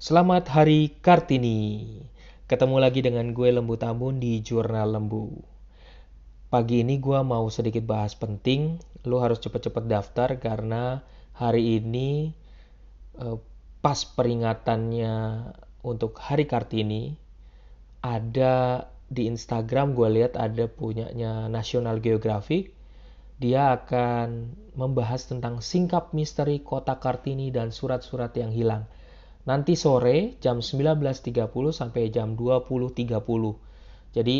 Selamat Hari Kartini. Ketemu lagi dengan gue Lembu Tambun di Jurnal Lembu. Pagi ini gue mau sedikit bahas penting. Lo harus cepet-cepet daftar karena hari ini eh, pas peringatannya untuk Hari Kartini ada di Instagram gue lihat ada punyanya National Geographic. Dia akan membahas tentang singkap misteri kota Kartini dan surat-surat yang hilang nanti sore jam 19.30 sampai jam 20.30. Jadi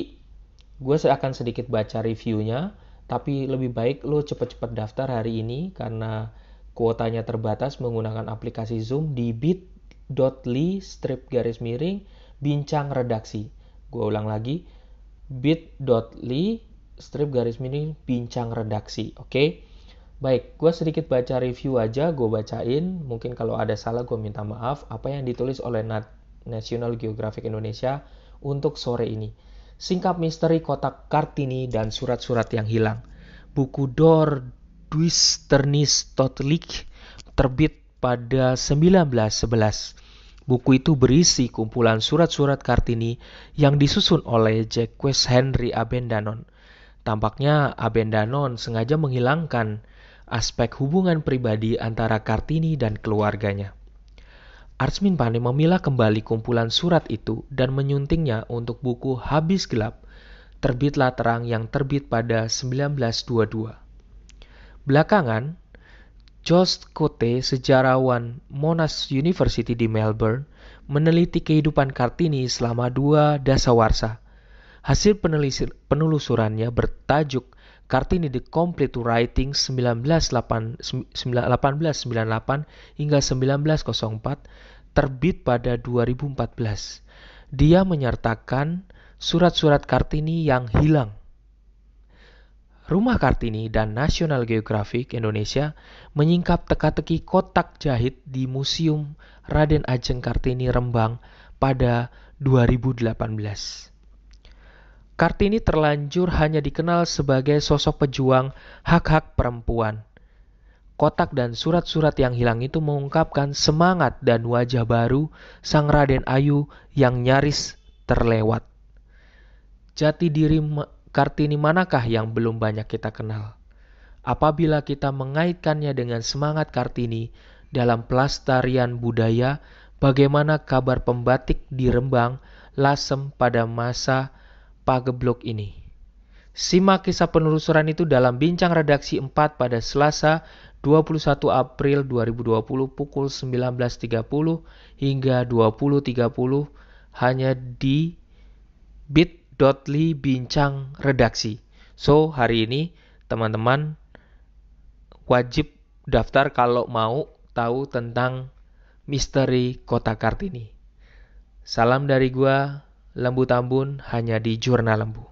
gue akan sedikit baca reviewnya, tapi lebih baik lo cepet-cepet daftar hari ini karena kuotanya terbatas menggunakan aplikasi Zoom di bit.ly strip garis miring bincang redaksi. Gue ulang lagi, bit.ly strip garis miring bincang redaksi. Oke. Okay? Baik, gue sedikit baca review aja, gue bacain. Mungkin kalau ada salah gue minta maaf. Apa yang ditulis oleh National Geographic Indonesia untuk sore ini. Singkap misteri kotak Kartini dan surat-surat yang hilang. Buku Dor Duisternis Totlik terbit pada 1911. Buku itu berisi kumpulan surat-surat Kartini yang disusun oleh Jacques Henry Abendanon. Tampaknya Abendanon sengaja menghilangkan aspek hubungan pribadi antara Kartini dan keluarganya. Arsmin Pane memilah kembali kumpulan surat itu dan menyuntingnya untuk buku Habis Gelap, terbitlah terang yang terbit pada 1922. Belakangan, Josh Cote, sejarawan Monash University di Melbourne, meneliti kehidupan Kartini selama dua dasawarsa. Hasil penelusurannya bertajuk Kartini The Complete Writing 1898 hingga 1904 terbit pada 2014. Dia menyertakan surat-surat Kartini yang hilang. Rumah Kartini dan National Geographic Indonesia menyingkap teka-teki kotak jahit di Museum Raden Ajeng Kartini Rembang pada 2018. Kartini terlanjur hanya dikenal sebagai sosok pejuang hak-hak perempuan. Kotak dan surat-surat yang hilang itu mengungkapkan semangat dan wajah baru sang Raden Ayu yang nyaris terlewat. Jati diri Kartini manakah yang belum banyak kita kenal? Apabila kita mengaitkannya dengan semangat Kartini dalam pelestarian budaya, bagaimana kabar pembatik di Rembang, Lasem pada masa pageblok ini. Simak kisah penelusuran itu dalam bincang redaksi 4 pada Selasa 21 April 2020 pukul 19.30 hingga 20.30 hanya di bit.ly bincang redaksi. So, hari ini teman-teman wajib daftar kalau mau tahu tentang misteri kota Kartini. Salam dari gua, Lembu Tambun hanya di Jurnal Lembu.